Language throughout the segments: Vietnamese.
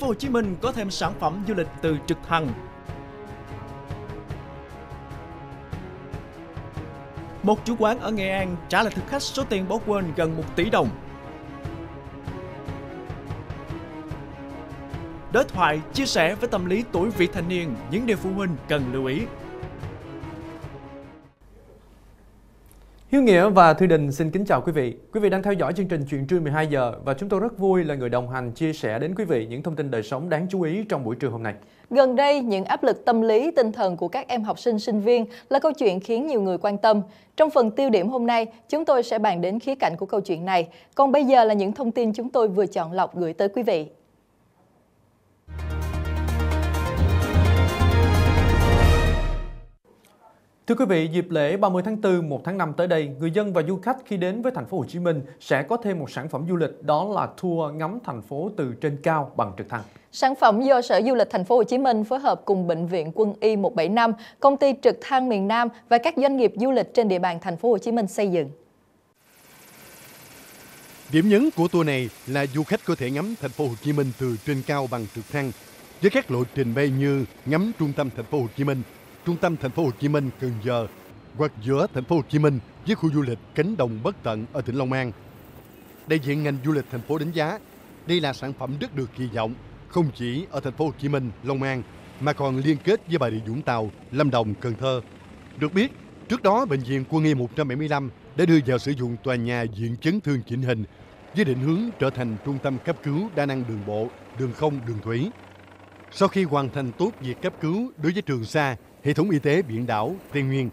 phố Hồ Chí Minh có thêm sản phẩm du lịch từ trực thăng. Một chủ quán ở Nghệ An trả lại thực khách số tiền bỏ quên gần 1 tỷ đồng. Đối thoại chia sẻ với tâm lý tuổi vị thành niên, những điều phụ huynh cần lưu ý. Hiếu Nghĩa và Thư Đình xin kính chào quý vị. Quý vị đang theo dõi chương trình Chuyện trưa 12 giờ và chúng tôi rất vui là người đồng hành chia sẻ đến quý vị những thông tin đời sống đáng chú ý trong buổi trưa hôm nay. Gần đây, những áp lực tâm lý, tinh thần của các em học sinh, sinh viên là câu chuyện khiến nhiều người quan tâm. Trong phần tiêu điểm hôm nay, chúng tôi sẽ bàn đến khía cạnh của câu chuyện này. Còn bây giờ là những thông tin chúng tôi vừa chọn lọc gửi tới quý vị. Thưa quý vị, dịp lễ 30 tháng 4, 1 tháng 5 tới đây, người dân và du khách khi đến với thành phố Hồ Chí Minh sẽ có thêm một sản phẩm du lịch đó là tour ngắm thành phố từ trên cao bằng trực thăng. Sản phẩm do Sở Du lịch Thành phố Hồ Chí Minh phối hợp cùng Bệnh viện Quân y 175, công ty trực thăng miền Nam và các doanh nghiệp du lịch trên địa bàn Thành phố Hồ Chí Minh xây dựng. Điểm nhấn của tour này là du khách có thể ngắm thành phố Hồ Chí Minh từ trên cao bằng trực thăng với các lộ trình bay như ngắm trung tâm thành phố Hồ Chí Minh, trung tâm thành phố Hồ Chí Minh Cần Giờ hoặc giữa thành phố Hồ Chí Minh với khu du lịch cánh đồng bất tận ở tỉnh Long An. Đại diện ngành du lịch thành phố đánh giá đây là sản phẩm rất được kỳ vọng không chỉ ở thành phố Hồ Chí Minh, Long An mà còn liên kết với Bà Rịa Vũng Tàu, Lâm Đồng, Cần Thơ. Được biết, trước đó bệnh viện Quân y 175 đã đưa vào sử dụng tòa nhà diện chấn thương chỉnh hình với định hướng trở thành trung tâm cấp cứu đa năng đường bộ, đường không, đường thủy. Sau khi hoàn thành tốt việc cấp cứu đối với Trường Sa, hệ thống y tế biển đảo, Tây Nguyên,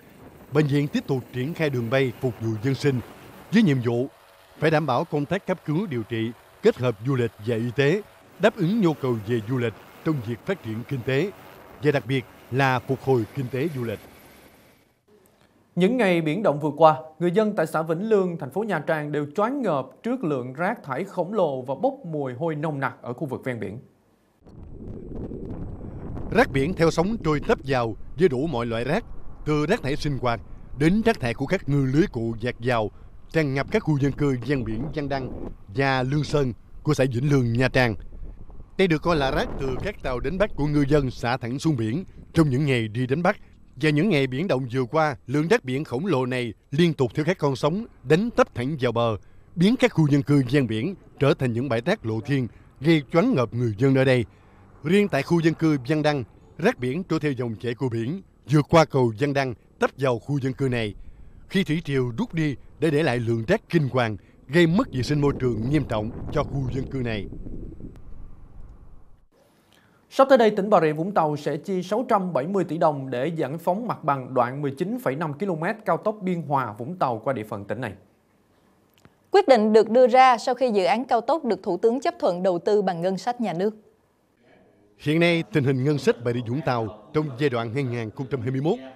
bệnh viện tiếp tục triển khai đường bay phục vụ dân sinh với nhiệm vụ phải đảm bảo công tác cấp cứu điều trị kết hợp du lịch và y tế đáp ứng nhu cầu về du lịch trong việc phát triển kinh tế và đặc biệt là phục hồi kinh tế du lịch. Những ngày biển động vừa qua, người dân tại xã Vĩnh Lương, thành phố Nha Trang đều choáng ngợp trước lượng rác thải khổng lồ và bốc mùi hôi nồng nặc ở khu vực ven biển. Rác biển theo sóng trôi tấp vào với đủ mọi loại rác, từ rác thải sinh hoạt đến rác thải của các ngư lưới cụ dạt vào, tràn ngập các khu dân cư ven biển giang Đăng và Lương Sơn của xã Vĩnh Lương, Nha Trang. Đây được coi là rác từ các tàu đánh bắt của ngư dân xả thẳng xuống biển trong những ngày đi đánh bắt. Và những ngày biển động vừa qua, lượng rác biển khổng lồ này liên tục theo các con sóng đánh tấp thẳng vào bờ, biến các khu dân cư ven biển trở thành những bãi rác lộ thiên, gây choáng ngợp người dân nơi đây. Riêng tại khu dân cư giang Đăng, rác biển trôi theo dòng chảy của biển, vượt qua cầu Văn Đăng, tấp vào khu dân cư này. Khi thủy triều rút đi để để lại lượng rác kinh hoàng, gây mất vệ sinh môi trường nghiêm trọng cho khu dân cư này. Sắp tới đây, tỉnh Bà Rịa Vũng Tàu sẽ chi 670 tỷ đồng để giải phóng mặt bằng đoạn 19,5 km cao tốc Biên Hòa Vũng Tàu qua địa phận tỉnh này. Quyết định được đưa ra sau khi dự án cao tốc được Thủ tướng chấp thuận đầu tư bằng ngân sách nhà nước. Hiện nay, tình hình ngân sách Bà Rịa Vũng Tàu trong giai đoạn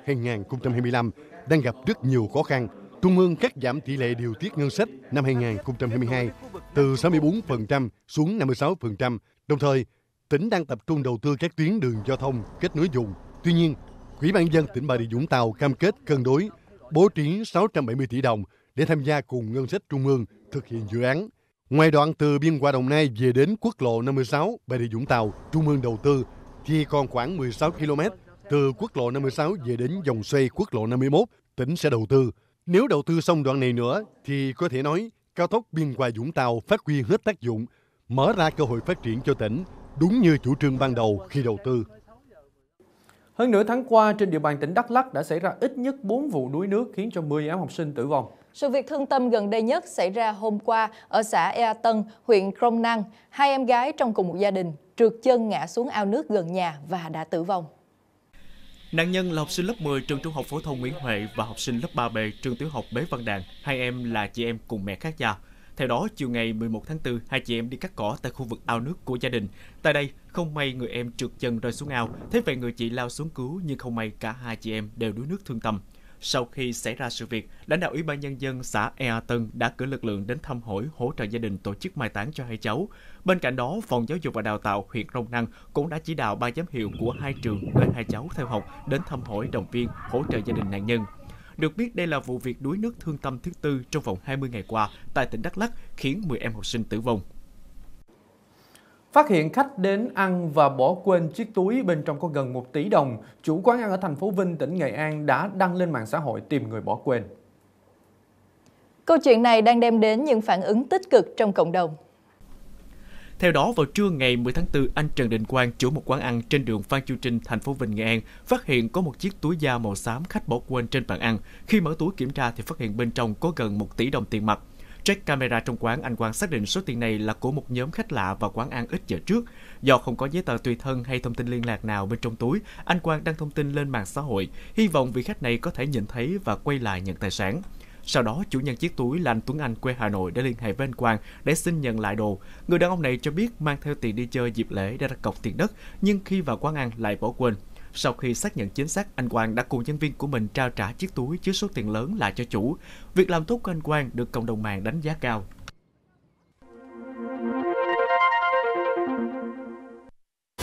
2021-2025 đang gặp rất nhiều khó khăn. Trung ương cắt giảm tỷ lệ điều tiết ngân sách năm 2022 từ 64% xuống 56%, đồng thời tỉnh đang tập trung đầu tư các tuyến đường giao thông kết nối vùng. Tuy nhiên, quỹ ban dân tỉnh Bà Rịa Vũng Tàu cam kết cân đối, bố trí 670 tỷ đồng để tham gia cùng ngân sách trung ương thực hiện dự án. Ngoài đoạn từ biên hòa Đồng Nai về đến quốc lộ 56 Bà Rịa Vũng Tàu, trung ương đầu tư thì còn khoảng 16 km từ quốc lộ 56 về đến dòng xoay quốc lộ 51, tỉnh sẽ đầu tư. Nếu đầu tư xong đoạn này nữa thì có thể nói cao tốc biên hòa Vũng Tàu phát huy hết tác dụng, mở ra cơ hội phát triển cho tỉnh đúng như chủ trương ban đầu khi đầu tư. Hơn nửa tháng qua, trên địa bàn tỉnh Đắk Lắk đã xảy ra ít nhất 4 vụ đuối nước khiến cho 10 em học sinh tử vong. Sự việc thương tâm gần đây nhất xảy ra hôm qua ở xã Ea Tân, huyện Krông Năng. Hai em gái trong cùng một gia đình trượt chân ngã xuống ao nước gần nhà và đã tử vong. Nạn nhân là học sinh lớp 10 trường trung học phổ thông Nguyễn Huệ và học sinh lớp 3B trường tiểu học Bế Văn Đàn. Hai em là chị em cùng mẹ khác cha. Theo đó, chiều ngày 11 tháng 4, hai chị em đi cắt cỏ tại khu vực ao nước của gia đình. Tại đây, không may người em trượt chân rơi xuống ao. Thế vậy người chị lao xuống cứu nhưng không may cả hai chị em đều đuối nước thương tâm. Sau khi xảy ra sự việc, lãnh đạo Ủy ban Nhân dân xã Ea Tân đã cử lực lượng đến thăm hỏi hỗ trợ gia đình tổ chức mai táng cho hai cháu. Bên cạnh đó, Phòng Giáo dục và Đào tạo huyện Rồng Năng cũng đã chỉ đạo ban giám hiệu của hai trường nơi hai cháu theo học đến thăm hỏi động viên hỗ trợ gia đình nạn nhân. Được biết đây là vụ việc đuối nước thương tâm thứ tư trong vòng 20 ngày qua tại tỉnh Đắk Lắk khiến 10 em học sinh tử vong. Phát hiện khách đến ăn và bỏ quên chiếc túi bên trong có gần 1 tỷ đồng, chủ quán ăn ở thành phố Vinh, tỉnh Nghệ An đã đăng lên mạng xã hội tìm người bỏ quên. Câu chuyện này đang đem đến những phản ứng tích cực trong cộng đồng. Theo đó, vào trưa ngày 10 tháng 4, anh Trần Đình Quang, chủ một quán ăn trên đường Phan Chu Trinh, thành phố Vinh, Nghệ An, phát hiện có một chiếc túi da màu xám khách bỏ quên trên bàn ăn. Khi mở túi kiểm tra thì phát hiện bên trong có gần 1 tỷ đồng tiền mặt. Check camera trong quán, anh Quang xác định số tiền này là của một nhóm khách lạ vào quán ăn ít giờ trước. Do không có giấy tờ tùy thân hay thông tin liên lạc nào bên trong túi, anh Quang đăng thông tin lên mạng xã hội, hy vọng vị khách này có thể nhìn thấy và quay lại nhận tài sản. Sau đó, chủ nhân chiếc túi là anh Tuấn Anh quê Hà Nội đã liên hệ với anh Quang để xin nhận lại đồ. Người đàn ông này cho biết mang theo tiền đi chơi dịp lễ để đặt cọc tiền đất, nhưng khi vào quán ăn lại bỏ quên. Sau khi xác nhận chính xác, anh Quang đã cùng nhân viên của mình trao trả chiếc túi chứa số tiền lớn lại cho chủ. Việc làm tốt của anh Quang được cộng đồng mạng đánh giá cao.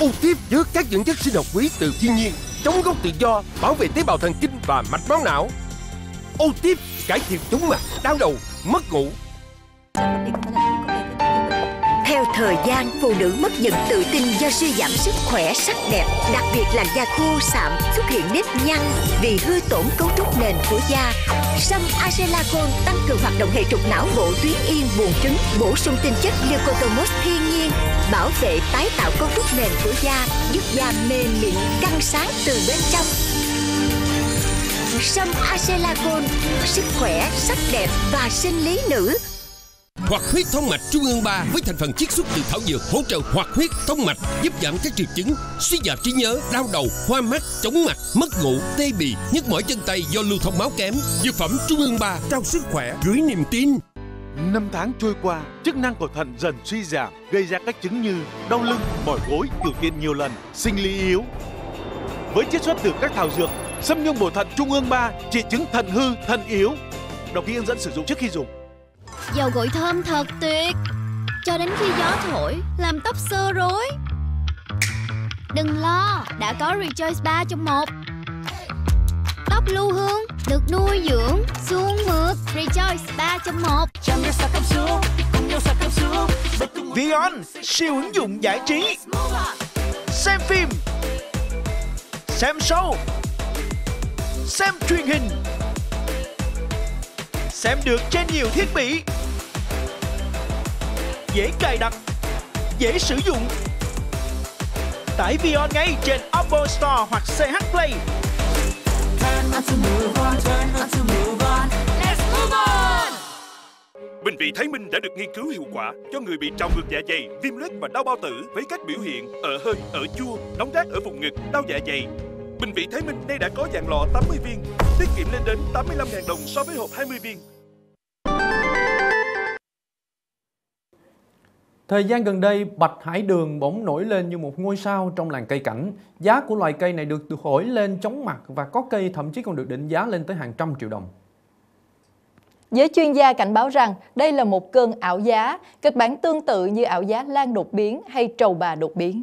ưu tiếp chứa các dưỡng chất sinh học quý từ thiên nhiên, chống gốc tự do, bảo vệ tế bào thần kinh và mạch máu não. Ưu tiếp cải thiện chóng mặt, đau đầu, mất ngủ. Theo thời gian, phụ nữ mất dần tự tin do suy giảm sức khỏe, sắc đẹp, đặc biệt là da khô sạm, xuất hiện nếp nhăn vì hư tổn cấu trúc nền của da. Sâm Acelacol tăng cường hoạt động hệ trục não bộ tuyến yên buồng trứng, bổ sung tinh chất leucotomos thiên nhiên, bảo vệ tái tạo cấu trúc nền của da, giúp da mềm mịn, căng sáng từ bên trong. Sâm Acelacol, sức khỏe, sắc đẹp và sinh lý nữ Hoạt huyết thông mạch trung ương 3 với thành phần chiết xuất từ thảo dược hỗ trợ hoạt huyết thông mạch giúp giảm các triệu chứng suy giảm trí nhớ, đau đầu, hoa mắt, chóng mặt, mất ngủ, tê bì, nhức mỏi chân tay do lưu thông máu kém. Dược phẩm trung ương 3 trao sức khỏe, gửi niềm tin. Năm tháng trôi qua, chức năng của thận dần suy giảm, gây ra các chứng như đau lưng, mỏi gối, tiểu tiện nhiều lần, sinh lý yếu. Với chiết xuất từ các thảo dược, Sâm nhung bổ thận trung ương 3 trị chứng thận hư, thận yếu. Đọc kỹ hướng dẫn sử dụng trước khi dùng. Dầu gội thơm thật tuyệt. Cho đến khi gió thổi Làm tóc xơ rối. Đừng lo Đã có Rejoice 3 trong một. Tóc lưu hương Được nuôi dưỡng Suôn mượt Rejoice 3 trong một Vion Siêu ứng dụng giải trí. Xem phim. Xem show. Xem truyền hình Xem được trên nhiều thiết bị. Dễ cài đặt Dễ sử dụng. Tải Vion ngay trên Apple Store hoặc CH Play. Bình vị Thái Minh đã được nghiên cứu hiệu quả cho người bị trào ngược dạ dày, viêm loét và đau bao tử với các biểu hiện ở hơi, ở chua, nóng rát ở vùng ngực, đau dạ dày. Bình vị Thái Minh nay đã có dạng lọ 80 viên, tiết kiệm lên đến 85.000 đồng so với hộp 20 viên. Thời gian gần đây, bạch hải đường bỗng nổi lên như một ngôi sao trong làng cây cảnh. Giá của loài cây này được thổi lên chóng mặt và có cây thậm chí còn được định giá lên tới hàng trăm triệu đồng. Giới chuyên gia cảnh báo rằng đây là một cơn ảo giá, kịch bản tương tự như ảo giá lan đột biến hay trầu bà đột biến.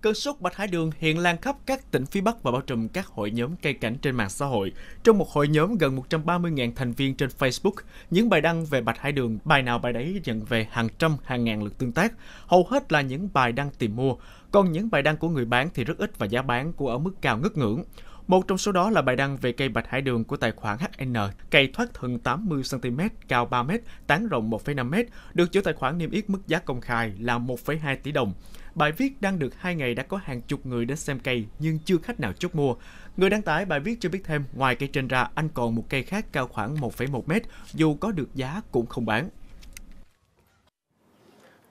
Cơn sốt bạch hải đường hiện lan khắp các tỉnh phía Bắc và bao trùm các hội nhóm cây cảnh trên mạng xã hội. Trong một hội nhóm gần 130.000 thành viên trên Facebook, những bài đăng về bạch hải đường, bài nào bài đấy nhận về hàng trăm, hàng ngàn lượt tương tác. Hầu hết là những bài đăng tìm mua, còn những bài đăng của người bán thì rất ít và giá bán của ở mức cao ngất ngưỡng. Một trong số đó là bài đăng về cây bạch hải đường của tài khoản HN, cây thoát thân 80cm, cao 3m, tán rộng 1,5m, được chủ tài khoản niêm yết mức giá công khai là 1,2 tỷ đồng. Bài viết đăng được 2 ngày đã có hàng chục người đến xem cây nhưng chưa khách nào chốt mua. Người đăng tải bài viết cho biết thêm, ngoài cây trên ra, anh còn một cây khác cao khoảng 1,1 mét, dù có được giá cũng không bán.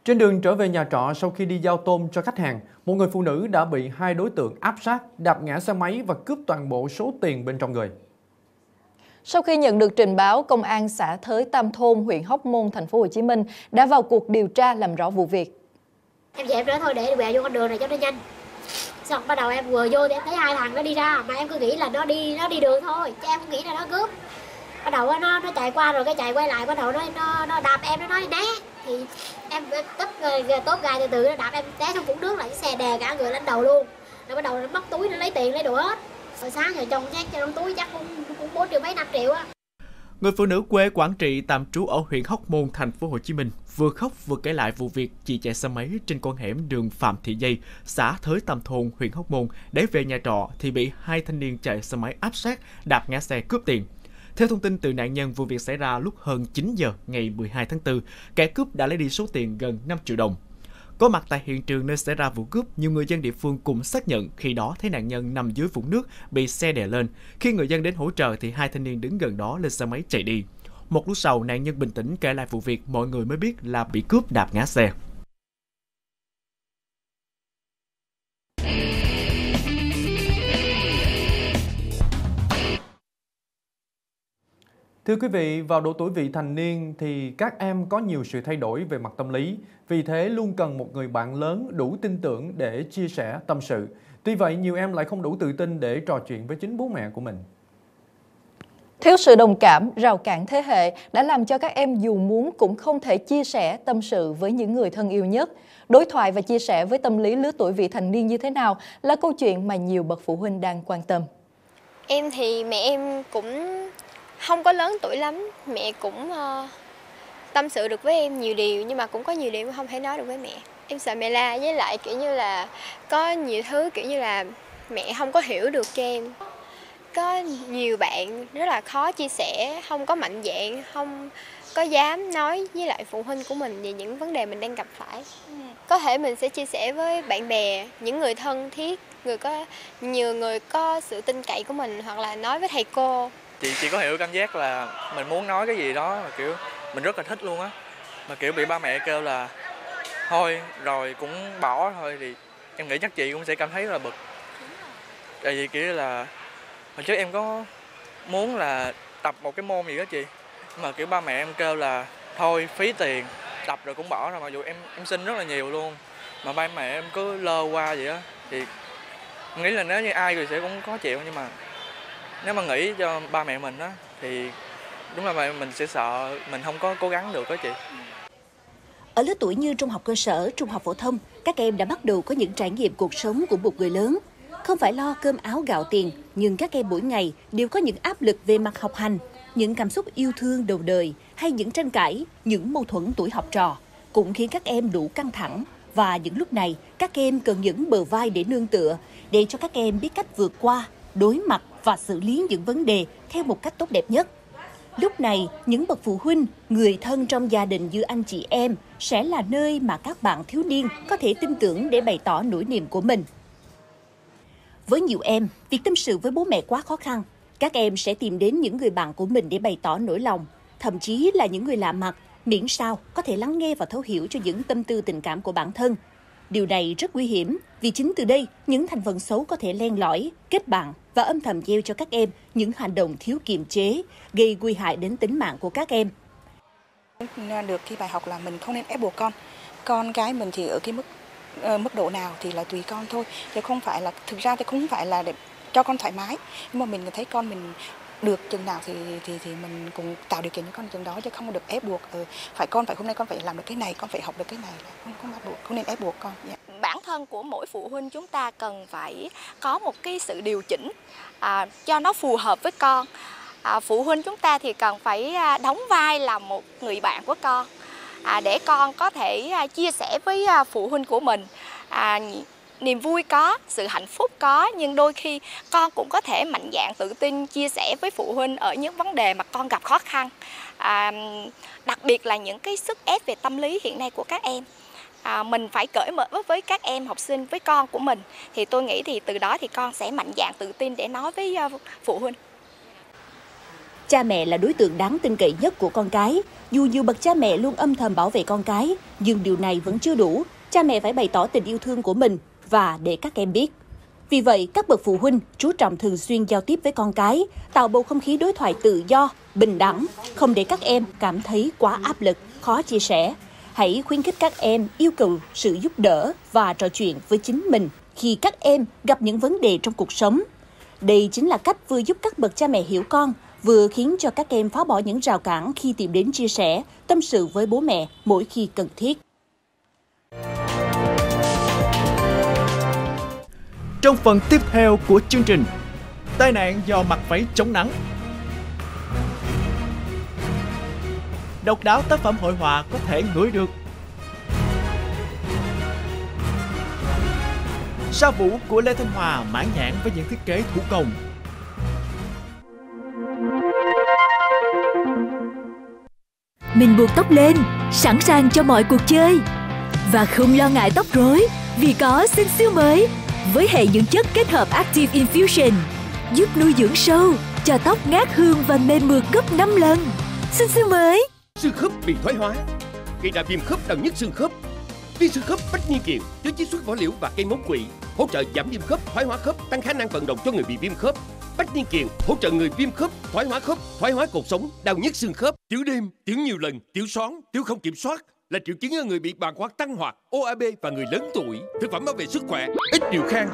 Trên đường trở về nhà trọ sau khi đi giao tôm cho khách hàng, một người phụ nữ đã bị hai đối tượng áp sát, đạp ngã xe máy và cướp toàn bộ số tiền bên trong người. Sau khi nhận được trình báo, công an xã Thới Tam Thôn, huyện Hóc Môn, thành phố Hồ Chí Minh đã vào cuộc điều tra làm rõ vụ việc. Em dẹp nữa thôi để quẹo vô con đường này cho nó nhanh. Xong bắt đầu em vừa vô thì em thấy hai thằng nó đi ra mà em cứ nghĩ là nó đi nó đi đường thôi, chứ em không nghĩ là nó cướp. Bắt đầu nó nó chạy qua rồi cái chạy quay lại bắt đầu nó nó, nó đạp em nó nói né thì em tấp tốt gai từ từ nó đạp em té trong vũng nước lại cái xe đè cả người lên đầu luôn rồi bắt đầu nó móc túi nó lấy tiền lấy đồ hết rồi sáng rồi chồng chắc cho trong túi chắc cũng cũng bốn triệu mấy năm triệu á Người phụ nữ quê Quảng Trị tạm trú ở huyện Hóc Môn, thành phố Hồ Chí Minh vừa khóc vừa kể lại vụ việc chị chạy xe máy trên con hẻm đường Phạm Thị Dây, xã Thới Tam Thôn, huyện Hóc Môn để về nhà trọ thì bị hai thanh niên chạy xe máy áp sát, đạp ngã xe cướp tiền. Theo thông tin từ nạn nhân, vụ việc xảy ra lúc hơn 9 giờ ngày 12 tháng 4, kẻ cướp đã lấy đi số tiền gần 5 triệu đồng. Có mặt tại hiện trường nơi xảy ra vụ cướp, nhiều người dân địa phương cũng xác nhận khi đó thấy nạn nhân nằm dưới vũng nước bị xe đè lên. Khi người dân đến hỗ trợ thì hai thanh niên đứng gần đó lên xe máy chạy đi. Một lúc sau, nạn nhân bình tĩnh kể lại vụ việc, mọi người mới biết là bị cướp đạp ngã xe. Thưa quý vị, vào độ tuổi vị thành niên thì các em có nhiều sự thay đổi về mặt tâm lý. Vì thế luôn cần một người bạn lớn đủ tin tưởng để chia sẻ tâm sự. Tuy vậy, nhiều em lại không đủ tự tin để trò chuyện với chính bố mẹ của mình. Thiếu sự đồng cảm, rào cản thế hệ đã làm cho các em dù muốn cũng không thể chia sẻ tâm sự với những người thân yêu nhất. Đối thoại và chia sẻ với tâm lý lứa tuổi vị thành niên như thế nào là câu chuyện mà nhiều bậc phụ huynh đang quan tâm. Em thì mẹ em cũng không có lớn tuổi lắm, mẹ cũng uh, tâm sự được với em nhiều điều nhưng mà cũng có nhiều điều không thể nói được với mẹ. Em sợ mẹ la với lại kiểu như là có nhiều thứ kiểu như là mẹ không có hiểu được cho em. Có nhiều bạn rất là khó chia sẻ không có mạnh dạn không có dám nói với lại phụ huynh của mình về những vấn đề mình đang gặp phải. Có thể mình sẽ chia sẻ với bạn bè những người thân thiết người có nhiều người có sự tin cậy của mình hoặc là nói với thầy cô chị chỉ có hiểu cảm giác là mình muốn nói cái gì đó mà, kiểu, mình rất là thích luôn á. Mà, kiểu, bị ba mẹ kêu là, thôi, rồi cũng bỏ thôi. Thì em nghĩ chắc chị cũng sẽ cảm thấy rất là bực. Tại vì, kiểu, là hồi trước em có muốn là tập một cái môn gì đó chị, mà, kiểu, ba mẹ em kêu là, thôi, phí tiền, tập rồi cũng bỏ rồi. Mặc dù em em xin rất là nhiều luôn, mà ba mẹ em cứ lơ qua vậy á. Thì nghĩ là nếu như ai rồi sẽ cũng có chịu, nhưng mà nếu mà nghĩ cho ba mẹ mình á thì đúng là mình sẽ sợ mình không có cố gắng được đó chị ở lứa tuổi như trung học cơ sở, trung học phổ thông, các em đã bắt đầu có những trải nghiệm cuộc sống của một người lớn. Không phải lo cơm áo gạo tiền, nhưng các em mỗi ngày đều có những áp lực về mặt học hành, những cảm xúc yêu thương đầu đời hay những tranh cãi, những mâu thuẫn tuổi học trò cũng khiến các em đủ căng thẳng và những lúc này các em cần những bờ vai để nương tựa để cho các em biết cách vượt qua, đối mặt và xử lý những vấn đề theo một cách tốt đẹp nhất. Lúc này, những bậc phụ huynh, người thân trong gia đình như anh chị em sẽ là nơi mà các bạn thiếu niên có thể tin tưởng để bày tỏ nỗi niềm của mình. Với nhiều em, việc tâm sự với bố mẹ quá khó khăn. Các em sẽ tìm đến những người bạn của mình để bày tỏ nỗi lòng, thậm chí là những người lạ mặt, miễn sao có thể lắng nghe và thấu hiểu cho những tâm tư tình cảm của bản thân. Điều này rất nguy hiểm vì chính từ đây những thành phần xấu có thể len lỏi, kết bạn và âm thầm gieo cho các em những hành động thiếu kiềm chế, gây nguy hại đến tính mạng của các em. Được cái bài học là mình không nên ép buộc con. Con cái mình thì ở cái mức ờ, mức độ nào thì là tùy con thôi chứ không phải là thực ra thì không phải là để cho con thoải mái nhưng mà mình thấy con mình được chừng nào thì thì thì mình cũng tạo điều kiện cho con chừng đó chứ không được ép buộc ừ, phải con phải hôm nay con phải làm được cái này con phải học được cái này không không ép buộc không nên ép buộc con yeah. Bản thân của mỗi phụ huynh chúng ta cần phải có một cái sự điều chỉnh à, cho nó phù hợp với con. À, phụ huynh chúng ta thì cần phải à, đóng vai là một người bạn của con à, để con có thể à, chia sẻ với à, phụ huynh của mình. À, niềm vui có sự hạnh phúc có nhưng đôi khi con cũng có thể mạnh dạn tự tin chia sẻ với phụ huynh ở những vấn đề mà con gặp khó khăn. À, đặc biệt là những cái sức ép về tâm lý hiện nay của các em à, mình phải cởi mở với các em học sinh với con của mình thì tôi nghĩ thì từ đó thì con sẽ mạnh dạn tự tin để nói với uh, phụ huynh Cha mẹ là đối tượng đáng tin cậy nhất của con cái. Dù nhiều bậc cha mẹ luôn âm thầm bảo vệ con cái, nhưng điều này vẫn chưa đủ. Cha mẹ phải bày tỏ tình yêu thương của mình và để các em biết. Vì vậy, các bậc phụ huynh chú trọng thường xuyên giao tiếp với con cái, tạo bầu không khí đối thoại tự do, bình đẳng, không để các em cảm thấy quá áp lực, khó chia sẻ. Hãy khuyến khích các em yêu cầu sự giúp đỡ và trò chuyện với chính mình khi các em gặp những vấn đề trong cuộc sống. Đây chính là cách vừa giúp các bậc cha mẹ hiểu con, vừa khiến cho các em phá bỏ những rào cản khi tìm đến chia sẻ, tâm sự với bố mẹ mỗi khi cần thiết. Trong phần tiếp theo của chương trình, tai nạn do mặc váy chống nắng. Độc đáo tác phẩm hội họa có thể ngửi được. Sa vũ của Lê Thanh Hòa mãn nhãn với những thiết kế thủ công. Mình buộc tóc lên, sẵn sàng cho mọi cuộc chơi. Và không lo ngại tóc rối vì có sinh siêu mới với hệ dưỡng chất kết hợp Active Infusion giúp nuôi dưỡng sâu cho tóc ngát hương và mềm mượt gấp 5 lần. Sinh siêu mới. Xương khớp bị thoái hóa, gây ra viêm khớp đau nhức xương khớp. Viên xương khớp Bách Niên kiện chứa chiết xuất vỏ liễu và cây móng quỷ hỗ trợ giảm viêm khớp, thoái hóa khớp, tăng khả năng vận động cho người bị viêm khớp. Bách Niên kiện hỗ trợ người viêm khớp, thoái hóa khớp, thoái hóa cột sống, đau nhức xương khớp, tiểu đêm, tiểu nhiều lần, tiểu xoắn, tiểu không kiểm soát là triệu chứng ở người bị bàng quang tăng hoạt, OAB và người lớn tuổi. Thực phẩm bảo vệ sức khỏe, ít điều khang,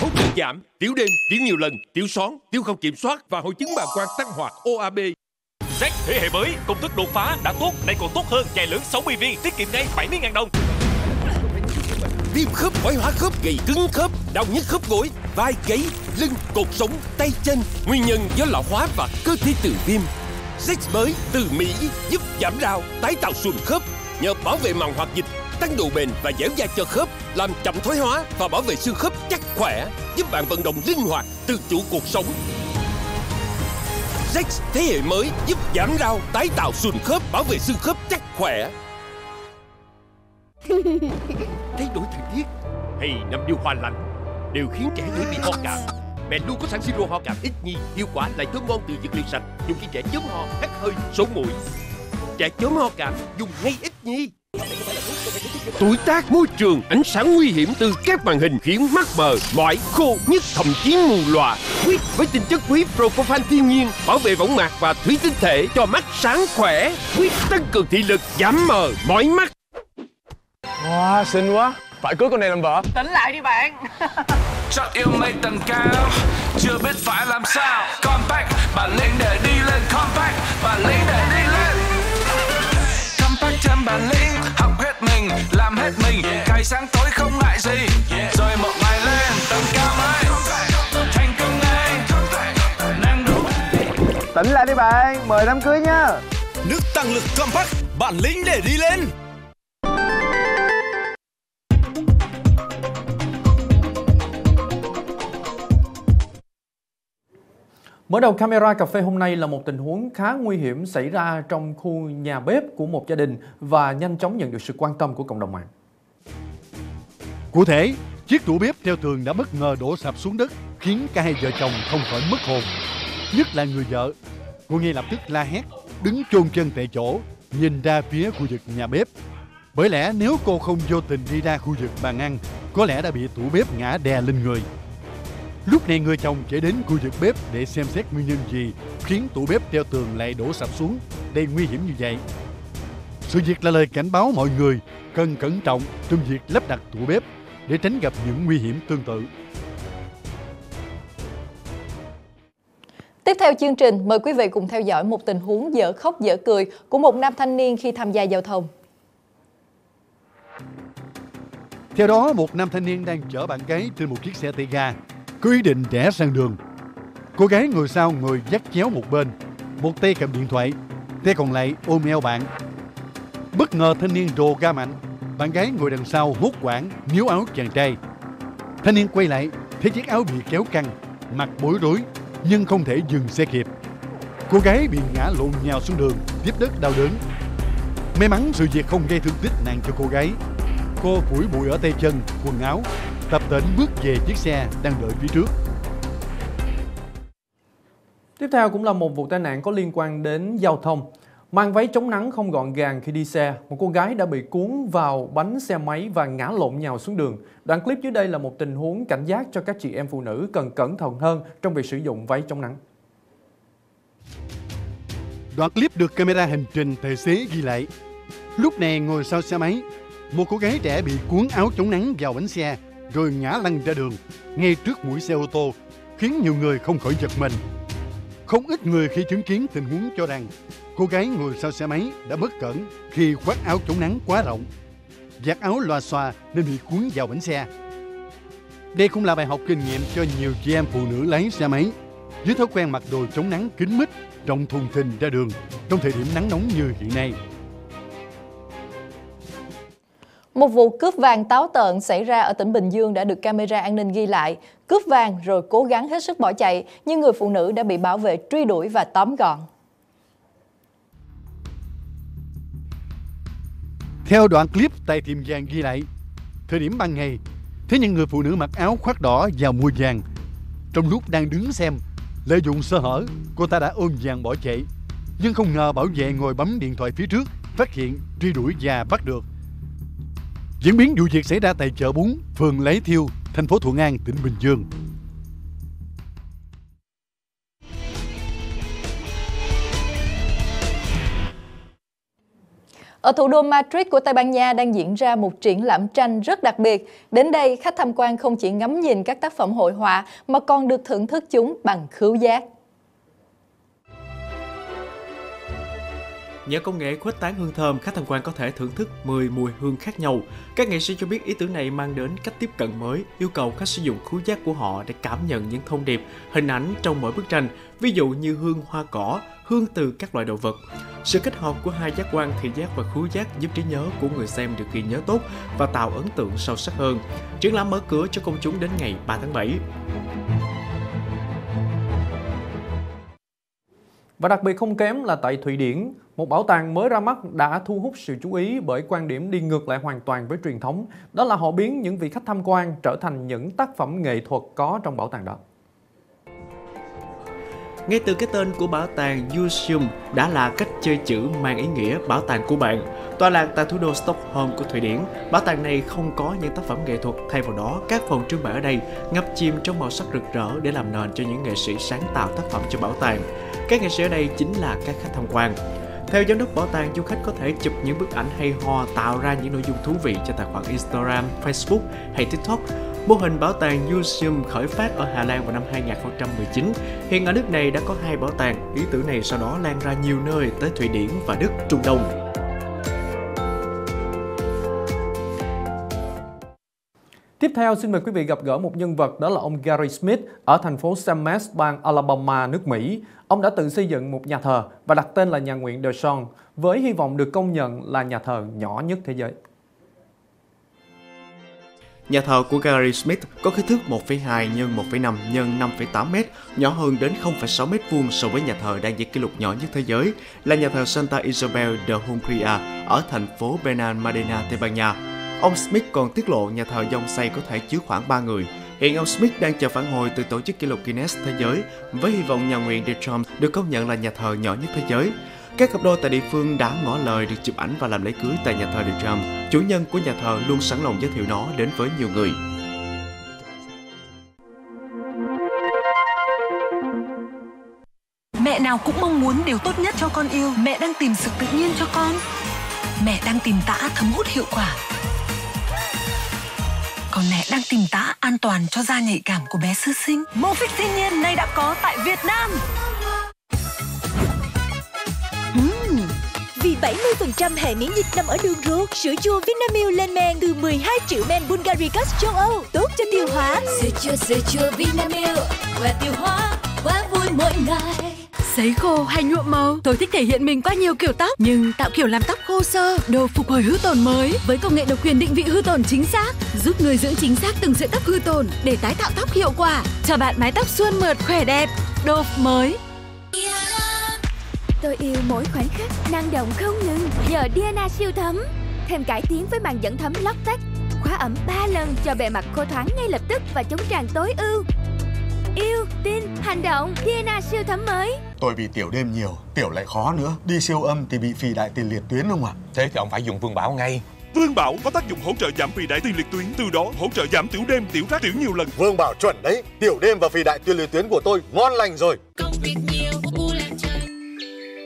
hỗ trợ giảm tiểu đêm, tiểu nhiều lần, tiểu xoắn, tiểu không kiểm soát và hội chứng bàng quang tăng hoạt, OAB. Z thế hệ mới, công thức đột phá đã tốt, nay còn tốt hơn, chai lớn 60 viên, tiết kiệm ngay 70.000 đồng. Viêm khớp thoái hóa khớp gầy cứng khớp, đau nhức khớp gối, vai gáy, lưng, cột sống, tay chân. Nguyên nhân do lão hóa và cơ thể tự viêm. Z mới từ Mỹ giúp giảm đau, tái tạo sườn khớp nhờ bảo vệ màng hoạt dịch, tăng độ bền và dẻo dai cho khớp, làm chậm thoái hóa và bảo vệ xương khớp chắc khỏe, giúp bạn vận động linh hoạt, tự chủ cuộc sống. Zex thế hệ mới giúp giảm đau, tái tạo sườn khớp, bảo vệ xương khớp chắc khỏe. Thay đổi thời tiết hay năm điều hòa lạnh đều khiến trẻ dễ bị ho cảm. Mẹ luôn có sẵn siro ho cảm ít nhi, hiệu quả lại thơm ngon từ dược liệu sạch, dùng khi trẻ chớm ho, hắt hơi, sổ mũi. Trẻ chớm ho cảm dùng ngay ít nhi. Tuổi tác môi trường, ánh sáng nguy hiểm từ các màn hình khiến mắt mờ, mỏi, khô, nhất thậm chí mù lòa. Quyết với tinh chất quý Propofan thiên nhiên, bảo vệ võng mạc và thủy tinh thể cho mắt sáng khỏe. Quyết tăng cường thị lực, giảm mờ, mỏi mắt. Wow, xinh quá Phải cưới con này làm vợ Tỉnh lại đi bạn Chắc yêu mây tầng cao Chưa biết phải làm sao Compact Bản lĩnh để đi lên Compact Bản lĩnh để đi lên hết mình. Cày sáng tối không ngại gì. Rồi một ngày lên Tầng cao mới Thành công ngay. Năng đủ Tỉnh lại đi bạn, mời đám cưới nha Nước tăng lực Compact Bản lĩnh để đi lên Mở đầu camera cà phê hôm nay là một tình huống khá nguy hiểm xảy ra trong khu nhà bếp của một gia đình và nhanh chóng nhận được sự quan tâm của cộng đồng mạng. Cụ thể, chiếc tủ bếp treo tường đã bất ngờ đổ sập xuống đất khiến cả hai vợ chồng không khỏi mất hồn. Nhất là người vợ, cô ngay lập tức la hét, đứng chôn chân tại chỗ, nhìn ra phía khu vực nhà bếp. Bởi lẽ nếu cô không vô tình đi ra khu vực bàn ăn, có lẽ đã bị tủ bếp ngã đè lên người. Lúc này người chồng chạy đến khu vực bếp để xem xét nguyên nhân gì khiến tủ bếp treo tường lại đổ sập xuống đầy nguy hiểm như vậy. Sự việc là lời cảnh báo mọi người cần cẩn trọng trong việc lắp đặt tủ bếp để tránh gặp những nguy hiểm tương tự. Tiếp theo chương trình, mời quý vị cùng theo dõi một tình huống dở khóc dở cười của một nam thanh niên khi tham gia giao thông. Theo đó, một nam thanh niên đang chở bạn gái trên một chiếc xe tay ga, cứ ý định rẽ sang đường. Cô gái ngồi sau người dắt chéo một bên, một tay cầm điện thoại, tay còn lại ôm eo bạn. Bất ngờ thanh niên rồ ga mạnh, bạn gái ngồi đằng sau hốt quảng níu áo chàng trai. Thanh niên quay lại, thấy chiếc áo bị kéo căng, mặt bối rối nhưng không thể dừng xe kịp. Cô gái bị ngã lộn nhào xuống đường, tiếp đất đau đớn. May mắn sự việc không gây thương tích nặng cho cô gái. Cô phủi bụi ở tay chân, quần áo, tập tễnh bước về chiếc xe đang đợi phía trước. Tiếp theo cũng là một vụ tai nạn có liên quan đến giao thông. Mang váy chống nắng không gọn gàng khi đi xe, một cô gái đã bị cuốn vào bánh xe máy và ngã lộn nhào xuống đường. Đoạn clip dưới đây là một tình huống cảnh giác cho các chị em phụ nữ cần cẩn thận hơn trong việc sử dụng váy chống nắng. Đoạn clip được camera hành trình tài xế ghi lại. Lúc này ngồi sau xe máy, một cô gái trẻ bị cuốn áo chống nắng vào bánh xe rồi ngã lăn ra đường ngay trước mũi xe ô tô, khiến nhiều người không khỏi giật mình. Không ít người khi chứng kiến tình huống cho rằng cô gái ngồi sau xe máy đã bất cẩn khi khoác áo chống nắng quá rộng. Giặt áo loa xoa nên bị cuốn vào bánh xe. Đây cũng là bài học kinh nghiệm cho nhiều chị em phụ nữ lái xe máy với thói quen mặc đồ chống nắng kín mít, rộng thùng thình ra đường trong thời điểm nắng nóng như hiện nay. Một vụ cướp vàng táo tợn xảy ra ở tỉnh Bình Dương đã được camera an ninh ghi lại. Cướp vàng rồi cố gắng hết sức bỏ chạy, nhưng người phụ nữ đã bị bảo vệ truy đuổi và tóm gọn. Theo đoạn clip tại tiệm vàng ghi lại, thời điểm ban ngày, thế những người phụ nữ mặc áo khoác đỏ vào mua vàng. Trong lúc đang đứng xem, lợi dụng sơ hở, cô ta đã ôm vàng bỏ chạy. Nhưng không ngờ bảo vệ ngồi bấm điện thoại phía trước, phát hiện, truy đuổi và bắt được. Diễn biến vụ việc xảy ra tại chợ bún, phường Lấy Thiêu, thành phố Thuận An, tỉnh Bình Dương. Ở thủ đô Madrid của Tây Ban Nha đang diễn ra một triển lãm tranh rất đặc biệt. Đến đây, khách tham quan không chỉ ngắm nhìn các tác phẩm hội họa mà còn được thưởng thức chúng bằng khứu giác. Nhờ công nghệ khuếch tán hương thơm, khách tham quan có thể thưởng thức 10 mùi hương khác nhau. Các nghệ sĩ cho biết ý tưởng này mang đến cách tiếp cận mới, yêu cầu khách sử dụng khứu giác của họ để cảm nhận những thông điệp, hình ảnh trong mỗi bức tranh, ví dụ như hương hoa cỏ, hương từ các loại đồ vật. Sự kết hợp của hai giác quan thị giác và khứu giác giúp trí nhớ của người xem được ghi nhớ tốt và tạo ấn tượng sâu sắc hơn. Triển lãm mở cửa cho công chúng đến ngày 3 tháng 7. Và đặc biệt không kém là tại Thụy Điển, một bảo tàng mới ra mắt đã thu hút sự chú ý bởi quan điểm đi ngược lại hoàn toàn với truyền thống. Đó là họ biến những vị khách tham quan trở thành những tác phẩm nghệ thuật có trong bảo tàng đó. Ngay từ cái tên của bảo tàng Museum đã là cách chơi chữ mang ý nghĩa bảo tàng của bạn. Tòa lạc tại thủ đô Stockholm của Thụy Điển, bảo tàng này không có những tác phẩm nghệ thuật, thay vào đó các phòng trưng bày ở đây ngập chìm trong màu sắc rực rỡ để làm nền cho những nghệ sĩ sáng tạo tác phẩm cho bảo tàng. Các nghệ sĩ ở đây chính là các khách tham quan. Theo giám đốc bảo tàng, du khách có thể chụp những bức ảnh hay ho tạo ra những nội dung thú vị cho tài khoản Instagram, Facebook hay TikTok. Mô hình bảo tàng Museum khởi phát ở Hà Lan vào năm 2019. Hiện ở nước này đã có hai bảo tàng. Ý tưởng này sau đó lan ra nhiều nơi tới Thụy Điển và Đức, Trung Đông. Tiếp theo xin mời quý vị gặp gỡ một nhân vật đó là ông Gary Smith ở thành phố Samet, bang Alabama, nước Mỹ. Ông đã tự xây dựng một nhà thờ và đặt tên là nhà nguyện The với hy vọng được công nhận là nhà thờ nhỏ nhất thế giới. Nhà thờ của Gary Smith có kích thước 1,2 x 1,5 x 5,8 m, nhỏ hơn đến 0,6 m vuông so với nhà thờ đang giữ kỷ lục nhỏ nhất thế giới là nhà thờ Santa Isabel de Hungría ở thành phố Benalmádena, Tây Ban Nha. Ông Smith còn tiết lộ nhà thờ dòng xây có thể chứa khoảng 3 người. Hiện ông Smith đang chờ phản hồi từ tổ chức kỷ lục Guinness Thế giới với hy vọng nhà nguyện Detroit được công nhận là nhà thờ nhỏ nhất thế giới. Các cặp đôi tại địa phương đã ngỏ lời được chụp ảnh và làm lễ cưới tại nhà thờ De Trump. Chủ nhân của nhà thờ luôn sẵn lòng giới thiệu nó đến với nhiều người. Mẹ nào cũng mong muốn điều tốt nhất cho con yêu. Mẹ đang tìm sự tự nhiên cho con. Mẹ đang tìm tã thấm hút hiệu quả. Còn mẹ đang tìm tã an toàn cho da nhạy cảm của bé sơ sinh. Mofix thiên nhiên nay đã có tại Việt Nam. 50% hệ miễn dịch nằm ở đường ruột. Sữa chua Vinamilk lên men từ 12 triệu men Bulgari châu Âu. Tốt cho tiêu hóa. Sữa chua, sữa chua Vinamilk. Quà tiêu hóa, quá vui mỗi ngày sấy khô hay nhuộm màu. Tôi thích thể hiện mình qua nhiều kiểu tóc, nhưng tạo kiểu làm tóc khô sơ, đồ phục hồi hư tổn mới với công nghệ độc quyền định vị hư tổn chính xác, giúp người dưỡng chính xác từng sợi tóc hư tổn để tái tạo tóc hiệu quả, cho bạn mái tóc suôn mượt khỏe đẹp. đồ mới Tôi yêu mỗi khoảnh khắc năng động không ngừng nhờ Diana siêu thấm. Thêm cải tiến với màn dẫn thấm Loctec, khóa ẩm 3 lần cho bề mặt khô thoáng ngay lập tức và chống tràn tối ưu. Yêu, tin, hành động, Diana siêu thấm mới. Tôi bị tiểu đêm nhiều, tiểu lại khó nữa. Đi siêu âm thì bị phì đại tiền liệt tuyến không ạ? Thế thì ông phải dùng Vương Bảo ngay. Vương Bảo có tác dụng hỗ trợ giảm phì đại tiền liệt tuyến, từ đó hỗ trợ giảm tiểu đêm, tiểu rác tiểu nhiều lần. Vương Bảo chuẩn đấy. Tiểu đêm và phì đại tiền liệt tuyến của tôi ngon lành rồi.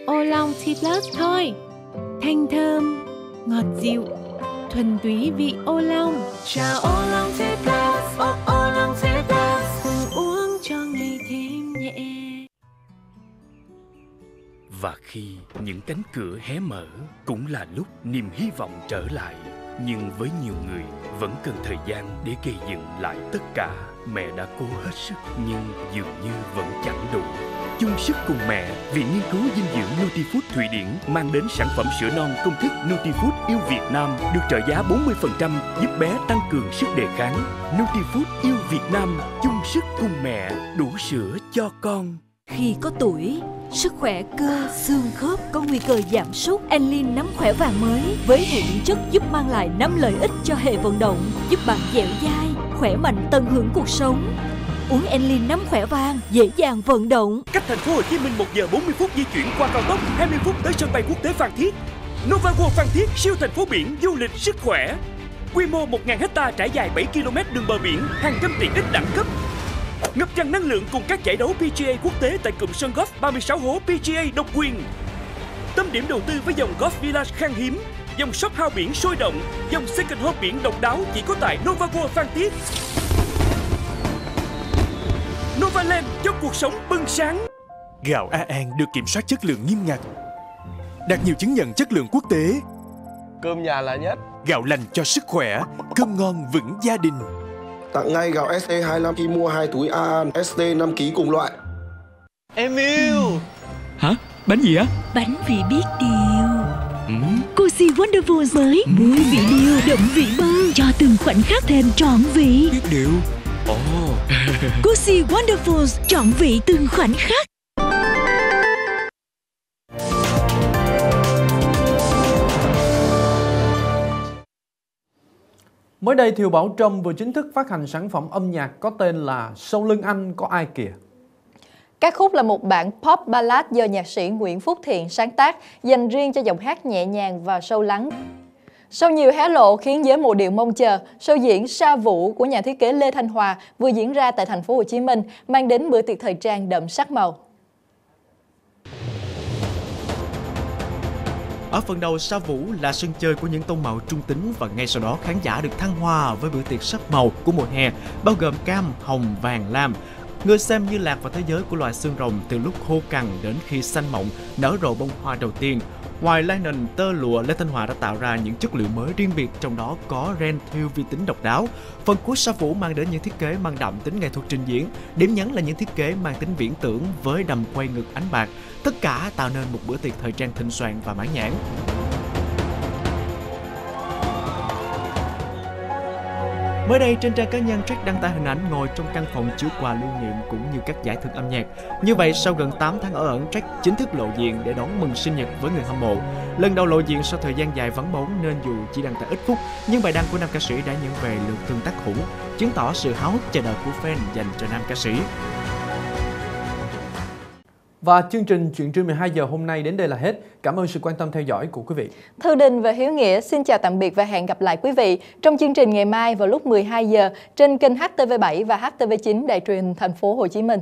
Ô long T Plus thôi. Thanh thơm, ngọt dịu, thuần túy vị ô long. Trà ô long T Plus, ô ô long T Plus, cùng uống cho ngày thêm nhẹ. Và khi những cánh cửa hé mở cũng là lúc niềm hy vọng trở lại. Nhưng với nhiều người vẫn cần thời gian để gây dựng lại tất cả. Mẹ đã cố hết sức nhưng dường như vẫn chẳng đủ. Chung sức cùng mẹ, Viện Nghiên cứu dinh dưỡng Nutifood Thụy Điển mang đến sản phẩm sữa non công thức Nutifood yêu Việt Nam được trợ giá 40% giúp bé tăng cường sức đề kháng. Nutifood yêu Việt Nam, chung sức cùng mẹ, đủ sữa cho con. Khi có tuổi, sức khỏe cơ, xương khớp có nguy cơ giảm sút. Enlin nắm khỏe vàng mới với hệ dưỡng chất giúp mang lại năm lợi ích cho hệ vận động, giúp bạn dẻo dai, khỏe mạnh tận hưởng cuộc sống. Uống Enlin nắm khỏe vàng, dễ dàng vận động. Cách thành phố Hồ Chí Minh 1 giờ 40 phút di chuyển qua cao tốc, 20 phút tới sân bay quốc tế Phan Thiết. Nova World Phan Thiết siêu thành phố biển du lịch sức khỏe. Quy mô 1.000 hecta trải dài 7 km đường bờ biển, hàng trăm tiện ích đẳng cấp. Ngập tràn năng lượng cùng các giải đấu PGA quốc tế tại cụm sân golf 36 hố PGA độc quyền. Tâm điểm đầu tư với dòng Golf Village khan hiếm, dòng shop house biển sôi động, dòng second home biển độc đáo chỉ có tại Nova World Phan Thiết. Novaland cho cuộc sống bừng sáng. Gạo A An được kiểm soát chất lượng nghiêm ngặt, đạt nhiều chứng nhận chất lượng quốc tế. Cơm nhà là nhất. Gạo lành cho sức khỏe, cơm ngon vững gia đình. Tặng ngay gạo ST25 khi mua 2 túi AAN ST5 kg cùng loại. Em yêu. Hả? Bánh gì á? Bánh vị biết điều. Ừ. Cozy Wonderful mới muối vị điều đậm vị bơ cho từng khoảnh khắc thêm trọn vị. Biết điều. Ồ. Cozy Wonderful trọn vị từng khoảnh khắc. Mới đây, Thiều Bảo Trâm vừa chính thức phát hành sản phẩm âm nhạc có tên là Sau lưng anh có ai kìa. Các khúc là một bản pop ballad do nhạc sĩ Nguyễn Phúc Thiện sáng tác, dành riêng cho giọng hát nhẹ nhàng và sâu lắng. Sau nhiều hé lộ khiến giới mộ điệu mong chờ, show diễn Sa Vũ của nhà thiết kế Lê Thanh Hòa vừa diễn ra tại thành phố Hồ Chí Minh, mang đến bữa tiệc thời trang đậm sắc màu. Ở phần đầu Sa Vũ là sân chơi của những tông màu trung tính và ngay sau đó khán giả được thăng hoa với bữa tiệc sắc màu của mùa hè bao gồm cam, hồng, vàng, lam. Người xem như lạc vào thế giới của loài xương rồng từ lúc khô cằn đến khi xanh mộng nở rộ bông hoa đầu tiên. Ngoài linen, tơ lụa, Lê Thanh Hòa đã tạo ra những chất liệu mới riêng biệt, trong đó có ren thêu vi tính độc đáo. Phần cuối Sa Vũ mang đến những thiết kế mang đậm tính nghệ thuật trình diễn, điểm nhấn là những thiết kế mang tính viễn tưởng với đầm quay ngực ánh bạc. Tất cả tạo nên một bữa tiệc thời trang thịnh soạn và mãn nhãn. Mới đây trên trang cá nhân Jack đăng tải hình ảnh ngồi trong căn phòng chứa quà lưu niệm cũng như các giải thưởng âm nhạc. Như vậy sau gần 8 tháng ở ẩn, Jack chính thức lộ diện để đón mừng sinh nhật với người hâm mộ. Lần đầu lộ diện sau thời gian dài vắng bóng nên dù chỉ đăng tải ít phút, nhưng bài đăng của nam ca sĩ đã nhận về lượng tương tác khủng, chứng tỏ sự háo hức chờ đợi của fan dành cho nam ca sĩ. Và chương trình Chuyện trưa 12 giờ hôm nay đến đây là hết. Cảm ơn sự quan tâm theo dõi của quý vị. Thư Đình và Hiếu Nghĩa xin chào tạm biệt và hẹn gặp lại quý vị trong chương trình ngày mai vào lúc 12 giờ trên kênh HTV7 và HTV9 Đài truyền thành phố Hồ Chí Minh.